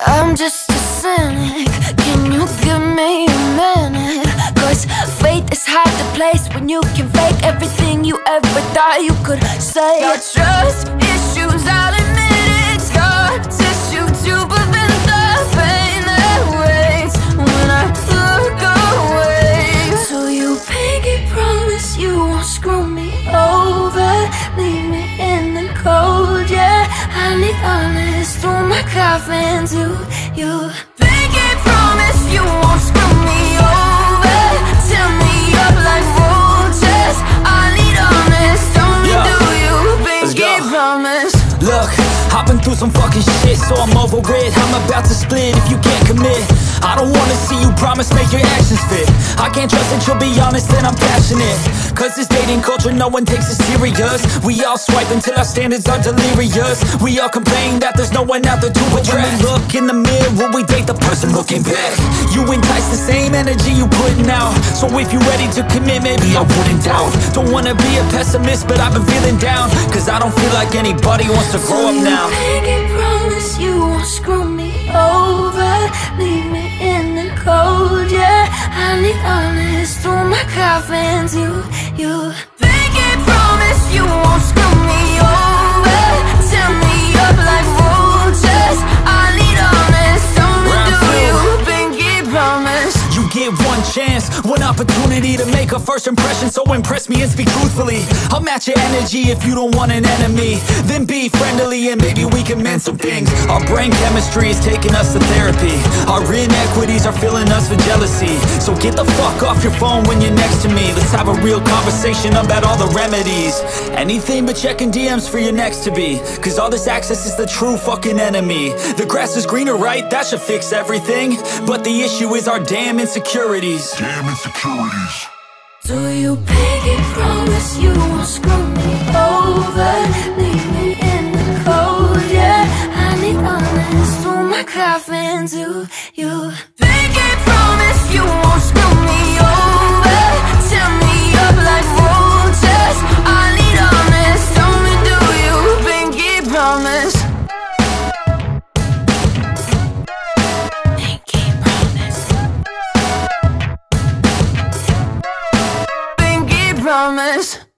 I'm just a cynic Can you give me a minute? Cause faith is hard to place When you can fake everything you ever thought you could say Your trust I need honest through my coffin to you Pinky promise you won't screw me over Tell me up like roaches I need honest, only Yeah. do you Pinky promise Look, I've been through some fucking shit, so I'm over it. I'm about to split if you can't commit. I don't wanna see you promise, make your actions fit. I can't trust that you'll be honest and I'm passionate. Cause this dating culture, no one takes it serious. We all swipe until our standards are delirious. We all complain that there's no one out there to attract. When we look in the mirror, we date the person looking back. You entice the same energy you putting out. So if you're ready to commit, maybe I wouldn't doubt. Don't wanna be a pessimist, but I've been feeling down. Cause I don't feel like anybody wants to grow up you now. pinky promise you won't screw me over Leave me in the cold, yeah I need honest through my coffin to you get one chance, one opportunity to make a first impression. So impress me and speak truthfully. I'll match your energy if you don't want an enemy. Then be friendly and maybe we can mend some things. Our brain chemistry is taking us to therapy. Our inequities are filling us with jealousy. So get the fuck off your phone when you're next to me. Let's have a real conversation about all the remedies. Anything but checking DMs for your next to be. Cause all this access is the true fucking enemy. The grass is greener, right? That should fix everything. But the issue is our damn insecurities Damn insecurities. Do you pinky promise you won't screw me over? Leave me in the cold, yeah. I need honest through my coffin to you. Pinky promise you won't screw promise.